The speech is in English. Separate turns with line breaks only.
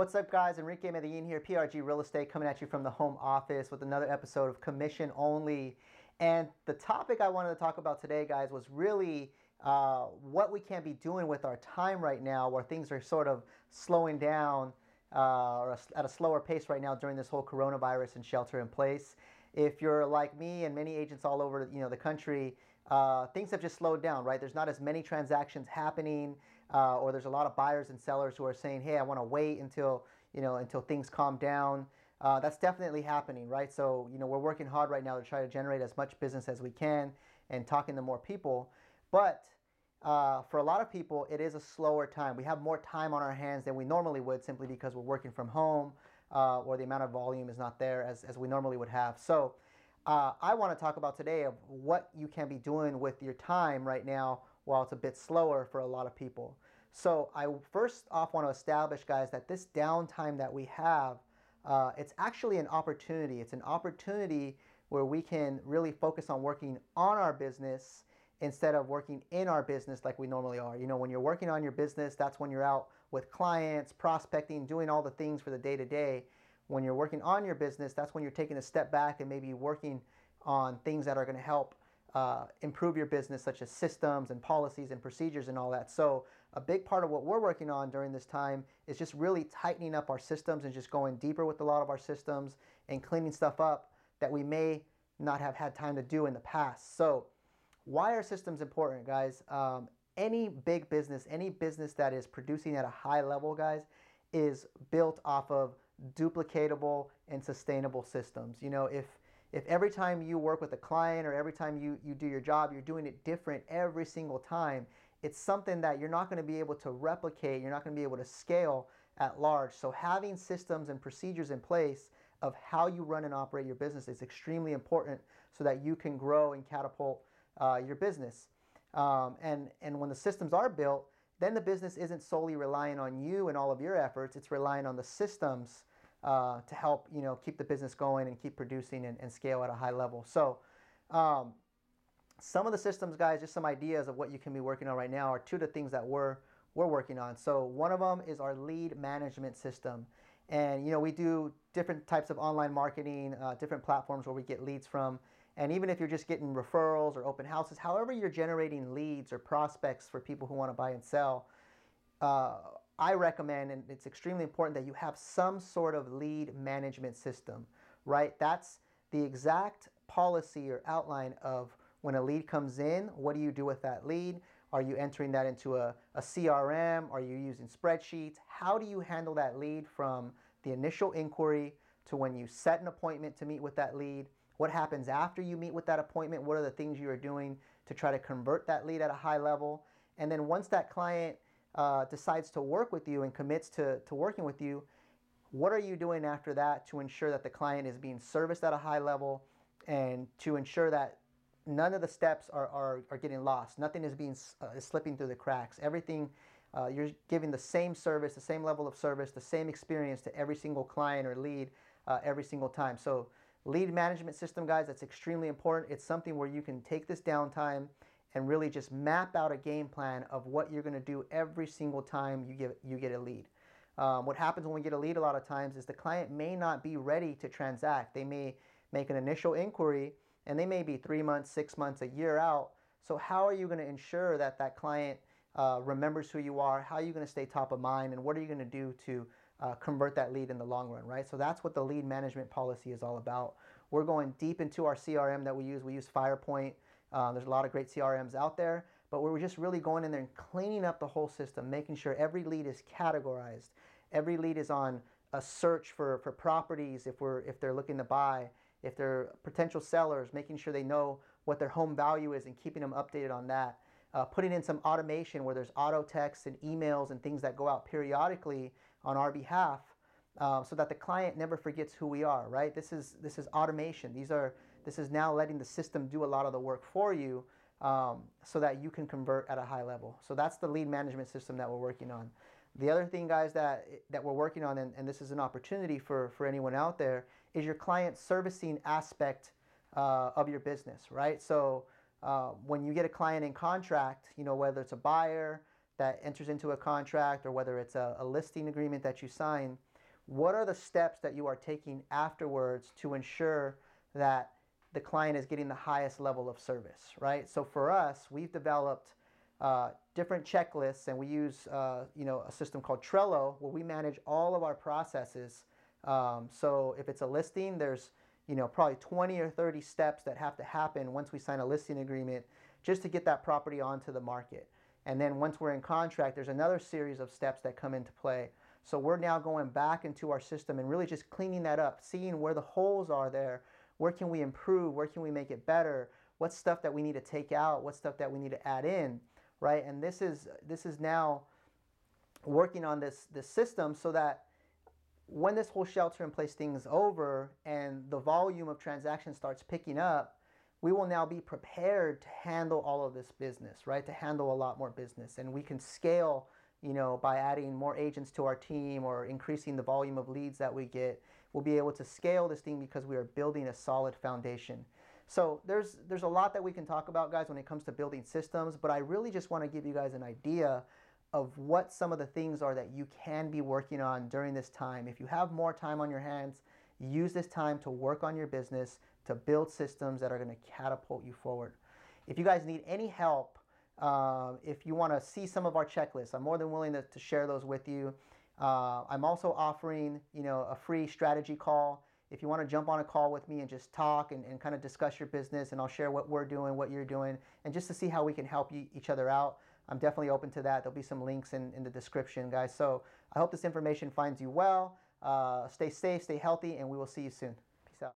What's up, guys? Enrique Medellin here, PRG Real Estate, coming at you from the home office with another episode of Commission Only. And the topic I wanted to talk about today, guys, was really uh, what we can be doing with our time right now, where things are sort of slowing down uh, or at a slower pace right now during this whole coronavirus and shelter in place. If you're like me and many agents all over, you know, the country, uh, things have just slowed down, right? There's not as many transactions happening, uh, or there's a lot of buyers and sellers who are saying, "Hey, I want to wait until you know until things calm down." Uh, that's definitely happening, right? So you know we're working hard right now to try to generate as much business as we can and talking to more people, but uh, for a lot of people, it is a slower time. We have more time on our hands than we normally would simply because we're working from home uh, or the amount of volume is not there as, as we normally would have. So uh, I want to talk about today of what you can be doing with your time right now while it's a bit slower for a lot of people. So I first off want to establish, guys, that this downtime that we have, uh, it's actually an opportunity. It's an opportunity where we can really focus on working on our business instead of working in our business like we normally are. You know, when you're working on your business, that's when you're out with clients, prospecting, doing all the things for the day to day. When you're working on your business, that's when you're taking a step back and maybe working on things that are going to help uh, improve your business, such as systems and policies and procedures and all that. So, a big part of what we're working on during this time is just really tightening up our systems and just going deeper with a lot of our systems and cleaning stuff up that we may not have had time to do in the past. So, why are systems important, guys? Um, any big business, any business that is producing at a high level, guys, is built off of duplicatable and sustainable systems. You know, if if every time you work with a client or every time you, you do your job, you're doing it different every single time, it's something that you're not going to be able to replicate, you're not going to be able to scale at large. So having systems and procedures in place of how you run and operate your business is extremely important so that you can grow and catapult uh, your business. Um, and, and when the systems are built, then the business isn't solely relying on you and all of your efforts, it's relying on the systems uh, to help you know keep the business going and keep producing and, and scale at a high level. So um, some of the systems, guys, just some ideas of what you can be working on right now are two of the things that we're we're working on. So one of them is our lead management system. And you know we do different types of online marketing, uh, different platforms where we get leads from. And even if you're just getting referrals or open houses, however you're generating leads or prospects for people who want to buy and sell, uh, I recommend, and it's extremely important that you have some sort of lead management system, right? That's the exact policy or outline of when a lead comes in, what do you do with that lead? Are you entering that into a, a CRM? Are you using spreadsheets? How do you handle that lead from the initial inquiry to when you set an appointment to meet with that lead? What happens after you meet with that appointment? What are the things you are doing to try to convert that lead at a high level? And then once that client uh, decides to work with you and commits to, to working with you, what are you doing after that to ensure that the client is being serviced at a high level and to ensure that none of the steps are, are, are getting lost? Nothing is being uh, is slipping through the cracks. Everything uh, you're giving the same service, the same level of service, the same experience to every single client or lead uh, every single time. So lead management system, guys, that's extremely important. It's something where you can take this downtime and really just map out a game plan of what you're going to do every single time you get you get a lead. Um, what happens when we get a lead a lot of times is the client may not be ready to transact. They may make an initial inquiry and they may be three months, six months, a year out. So how are you going to ensure that that client uh, remembers who you are? How are you going to stay top of mind? And what are you going to do to uh, convert that lead in the long run, right? So that's what the lead management policy is all about. We're going deep into our CRM that we use. We use FirePoint. Uh, there's a lot of great CRMs out there, but we're just really going in there and cleaning up the whole system, making sure every lead is categorized. Every lead is on a search for, for properties if we're if they're looking to buy, if they're potential sellers, making sure they know what their home value is and keeping them updated on that. Uh, putting in some automation where there's auto texts and emails and things that go out periodically on our behalf uh, so that the client never forgets who we are right this is this is automation these are this is now letting the system do a lot of the work for you um, so that you can convert at a high level. So that's the lead management system that we're working on. The other thing, guys, that that we're working on, and, and this is an opportunity for for anyone out there, is your client servicing aspect uh, of your business, right? So uh, when you get a client in contract, you know whether it's a buyer that enters into a contract or whether it's a, a listing agreement that you sign, what are the steps that you are taking afterwards to ensure that the client is getting the highest level of service, right? So for us, we've developed uh, different checklists, and we use uh, you know a system called Trello where we manage all of our processes. Um, so if it's a listing, there's you know probably 20 or 30 steps that have to happen once we sign a listing agreement just to get that property onto the market. And then once we're in contract, there's another series of steps that come into play. So we're now going back into our system and really just cleaning that up, seeing where the holes are there, where can we improve, where can we make it better, what's stuff that we need to take out, what stuff that we need to add in, right? And this is this is now working on this this system so that when this whole shelter in place thing is over and the volume of transactions starts picking up, we will now be prepared to handle all of this business, right? To handle a lot more business. And we can scale, you know, by adding more agents to our team or increasing the volume of leads that we get. We'll be able to scale this thing because we are building a solid foundation. So there's there's a lot that we can talk about, guys, when it comes to building systems, but I really just want to give you guys an idea of what some of the things are that you can be working on during this time. If you have more time on your hands, use this time to work on your business, to build systems that are going to catapult you forward. If you guys need any help, uh, if you want to see some of our checklists, I'm more than willing to, to share those with you. Uh, I'm also offering, you know, a free strategy call if you want to jump on a call with me and just talk and, and kind of discuss your business and I'll share what we're doing, what you're doing, and just to see how we can help you, each other out, I'm definitely open to that. There'll be some links in, in the description, guys. So I hope this information finds you well. Uh, stay safe, stay healthy, and we will see you soon.